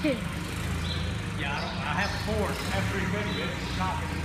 Yeah, I, don't, I have four every video to copy